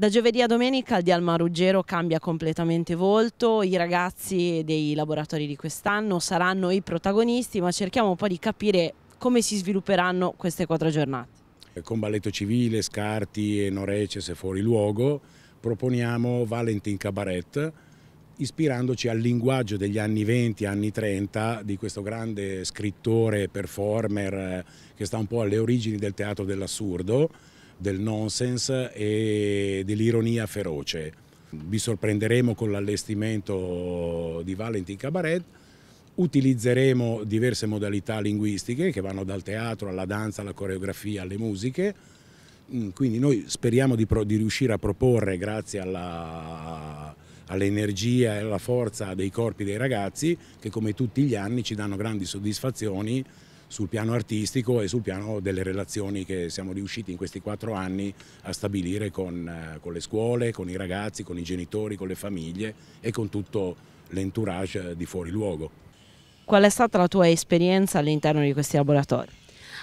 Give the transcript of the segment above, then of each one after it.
Da giovedì a domenica il Dialma Ruggero cambia completamente volto, i ragazzi dei laboratori di quest'anno saranno i protagonisti, ma cerchiamo un po' di capire come si svilupperanno queste quattro giornate. Con Balletto Civile, Scarti e Noreces e Fuori Luogo proponiamo Valentin Cabaret, ispirandoci al linguaggio degli anni 20, anni 30 di questo grande scrittore, performer eh, che sta un po' alle origini del teatro dell'assurdo, del nonsense e dell'ironia feroce. Vi sorprenderemo con l'allestimento di Valentin Cabaret, utilizzeremo diverse modalità linguistiche che vanno dal teatro alla danza, alla coreografia, alle musiche, mm, quindi noi speriamo di, di riuscire a proporre, grazie all'energia e alla forza dei corpi dei ragazzi, che come tutti gli anni ci danno grandi soddisfazioni sul piano artistico e sul piano delle relazioni che siamo riusciti in questi quattro anni a stabilire con, eh, con le scuole, con i ragazzi, con i genitori, con le famiglie e con tutto l'entourage di fuori luogo. Qual è stata la tua esperienza all'interno di questi laboratori?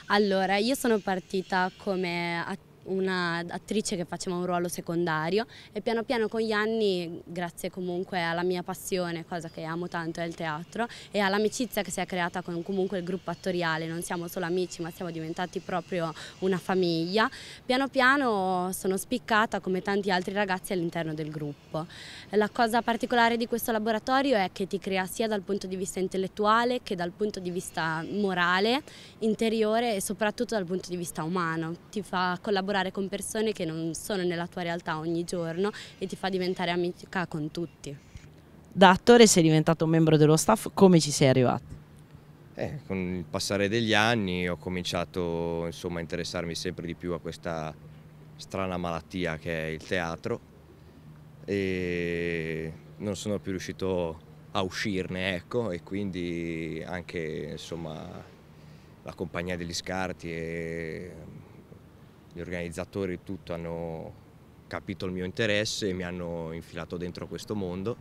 Allora, io sono partita come attività un'attrice che faceva un ruolo secondario e piano piano con gli anni, grazie comunque alla mia passione, cosa che amo tanto è il teatro, e all'amicizia che si è creata con comunque il gruppo attoriale, non siamo solo amici ma siamo diventati proprio una famiglia, piano piano sono spiccata come tanti altri ragazzi all'interno del gruppo. La cosa particolare di questo laboratorio è che ti crea sia dal punto di vista intellettuale che dal punto di vista morale, interiore e soprattutto dal punto di vista umano, ti fa collaborare lavorare con persone che non sono nella tua realtà ogni giorno e ti fa diventare amica con tutti. Da attore sei diventato membro dello staff, come ci sei arrivato? Eh, con il passare degli anni ho cominciato insomma, a interessarmi sempre di più a questa strana malattia che è il teatro e non sono più riuscito a uscirne ecco, e quindi anche insomma, la compagnia degli scarti e gli organizzatori tutto hanno capito il mio interesse e mi hanno infilato dentro questo mondo